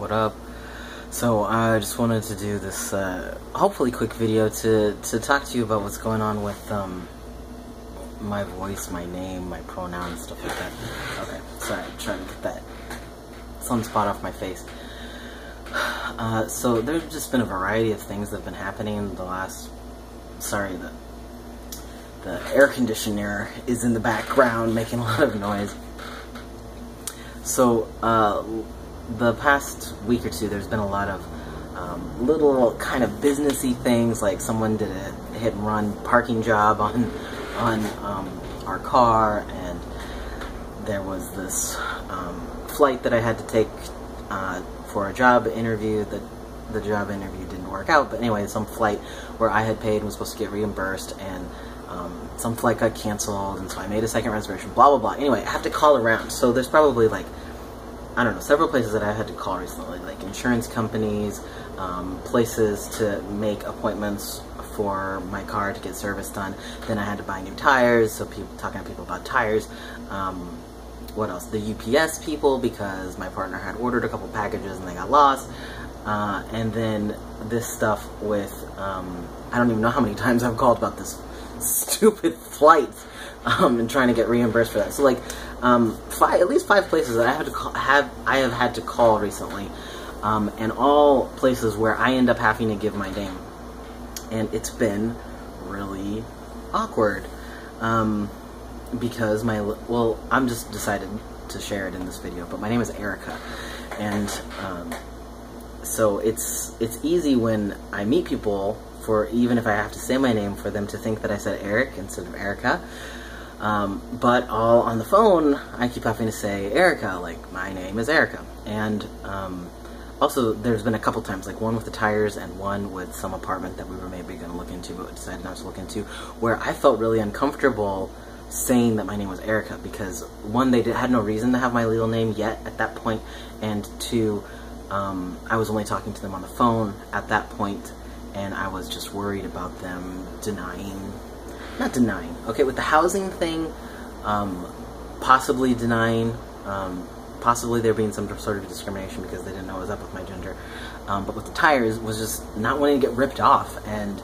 what up? So I just wanted to do this, uh, hopefully quick video to, to talk to you about what's going on with, um, my voice, my name, my pronouns, stuff like that. Okay, sorry, I'm trying to get that sunspot off my face. Uh, so there's just been a variety of things that have been happening in the last, sorry, the, the air conditioner is in the background making a lot of noise. So, uh, the past week or two, there's been a lot of um, little kind of businessy things, like someone did a hit and run parking job on on um, our car, and there was this um, flight that I had to take uh, for a job interview. That the job interview didn't work out, but anyway, some flight where I had paid and was supposed to get reimbursed, and um, some flight got canceled, and so I made a second reservation. Blah blah blah. Anyway, I have to call around, so there's probably like I don't know, several places that I had to call recently, like insurance companies, um, places to make appointments for my car to get service done. Then I had to buy new tires, so people talking to people about tires. Um, what else? The UPS people because my partner had ordered a couple packages and they got lost. Uh, and then this stuff with um, I don't even know how many times I've called about this stupid flight um, and trying to get reimbursed for that. So like um, five, at least five places that I have to call, have I have had to call recently, um, and all places where I end up having to give my name, and it's been really awkward um, because my well I'm just decided to share it in this video, but my name is Erica, and um, so it's it's easy when I meet people for even if I have to say my name for them to think that I said Eric instead of Erica. Um, but all on the phone, I keep having to say Erica, like my name is Erica. And um, also, there's been a couple times, like one with the tires and one with some apartment that we were maybe going to look into, but decided not to look into, where I felt really uncomfortable saying that my name was Erica because one, they did, had no reason to have my legal name yet at that point, and two, um, I was only talking to them on the phone at that point, and I was just worried about them denying not denying. Okay, with the housing thing, um, possibly denying, um, possibly there being some sort of discrimination because they didn't know what was up with my gender. Um, but with the tires, was just not wanting to get ripped off, and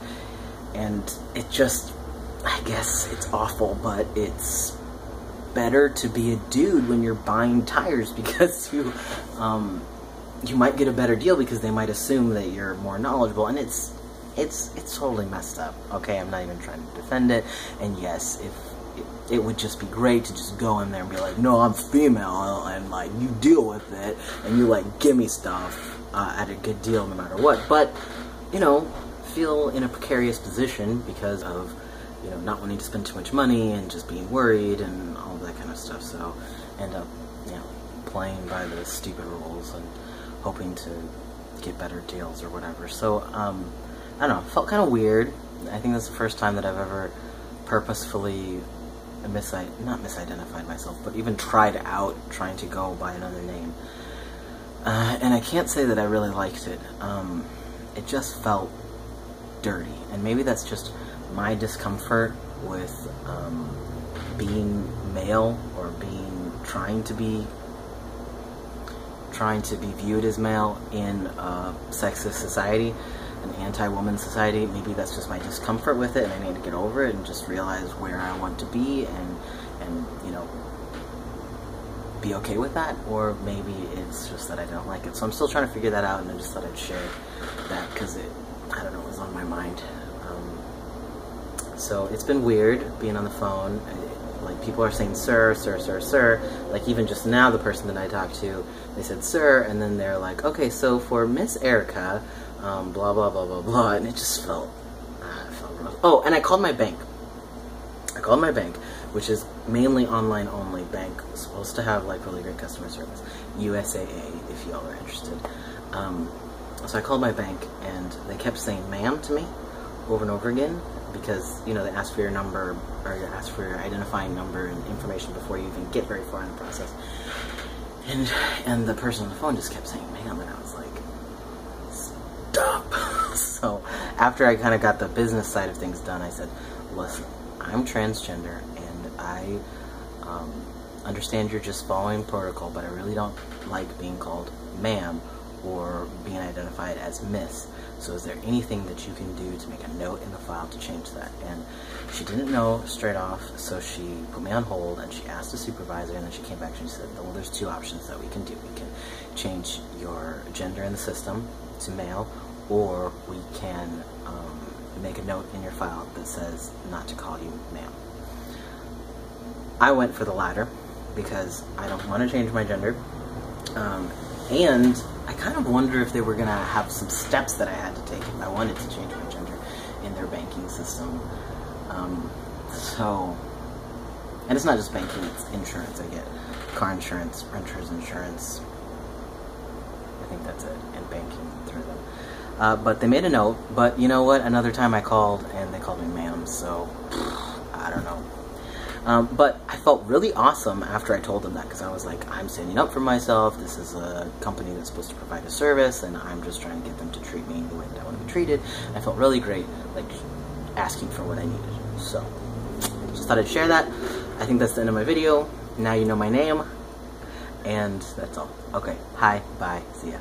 and it just, I guess it's awful, but it's better to be a dude when you're buying tires because you um, you might get a better deal because they might assume that you're more knowledgeable, and it's it's it's totally messed up. Okay, I'm not even trying to defend it. And yes, if it, would just be great to just go in there and be like, no, I'm female, and like you deal with it, and you like give me stuff uh, at a good deal no matter what. But you know, feel in a precarious position because of you know not wanting to spend too much money and just being worried and all that kind of stuff. So end up you know playing by the stupid rules and hoping to get better deals or whatever. So um, I don't know, felt kind of weird. I think that's the first time that I've ever purposefully misi not misidentified myself, but even tried out trying to go by another name. Uh, and I can't say that I really liked it. Um, it just felt dirty, and maybe that's just my discomfort with um, being male or being trying to be trying to be viewed as male in a sexist society an anti-woman society. Maybe that's just my discomfort with it, and I need to get over it and just realize where I want to be, and and you know, be okay with that. Or maybe it's just that I don't like it. So I'm still trying to figure that out, and I just thought I'd share that because it, I don't know, was on my mind. Um, so it's been weird being on the phone. like people are saying sir, sir, sir, sir. Like even just now, the person that I talked to, they said sir, and then they're like, okay, so for Miss Erica um, blah, blah, blah, blah, blah, and it just felt, uh, felt gross. Oh, and I called my bank. I called my bank, which is mainly online only bank, supposed to have like really great customer service. USAA, if y'all are interested. Um, so I called my bank, and they kept saying ma'am to me over and over again because, you know, they ask for your number or ask for your identifying number and information before you even get very far in the process. And, and the person on the phone just kept saying ma'am, and I was like, so after I kind of got the business side of things done, I said, listen, I'm transgender and I um, understand you're just following protocol, but I really don't like being called ma'am or being identified as Miss. So is there anything that you can do to make a note in the file to change that? And she didn't know straight off, so she put me on hold and she asked the supervisor and then she came back and she said, well, there's two options that we can do. We can change your gender in the system to male or we can um, make a note in your file that says not to call you ma'am. I went for the latter because I don't want to change my gender. Um, and I kind of wonder if they were going to have some steps that I had to take if I wanted to change my gender in their banking system. Um, so, and it's not just banking, it's insurance. I get car insurance, renter's insurance. I think that's it, and banking through them. Uh, but they made a note, but you know what? Another time I called and they called me ma'am, so I don't know. Um, but I felt really awesome after I told them that because I was like, I'm standing up for myself. This is a company that's supposed to provide a service, and I'm just trying to get them to treat me the way that I want to be treated. I felt really great, like asking for what I needed. So, just thought I'd share that. I think that's the end of my video. Now you know my name, and that's all. Okay, hi, bye, see ya.